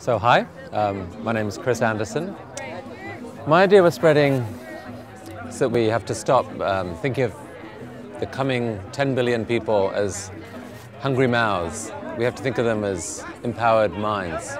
So hi, um, my name is Chris Anderson. My idea was spreading is that we have to stop um, thinking of the coming 10 billion people as hungry mouths. We have to think of them as empowered minds.